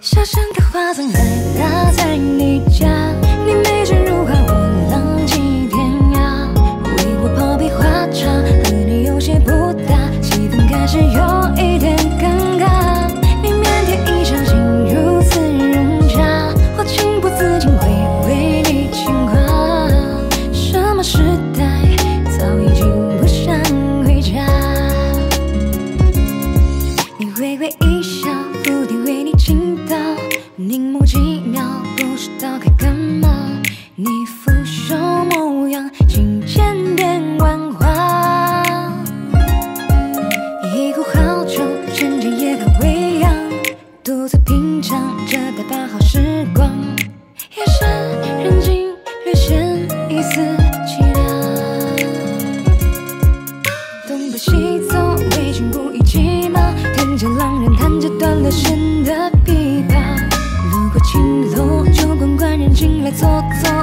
小巷的花伞还落在你家，你眉间如画，我浪迹天涯。为我泡杯花茶，和你有些不搭，气氛开始有独自品尝着大把好时光。夜深人静，略显一丝凄凉。东奔西走，为情故意骑马，听着浪人弹着断了弦的琵琶。路过青楼，酒馆官人进来坐坐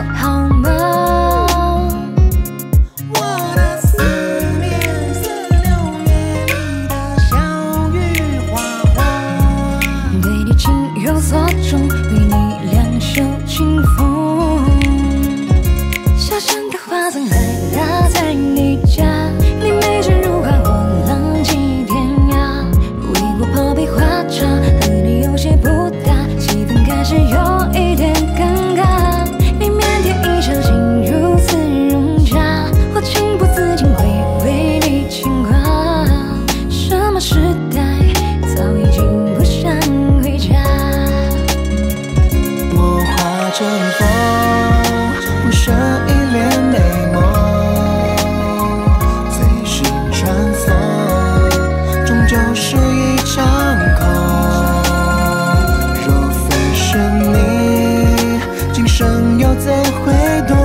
有所钟，又怎会懂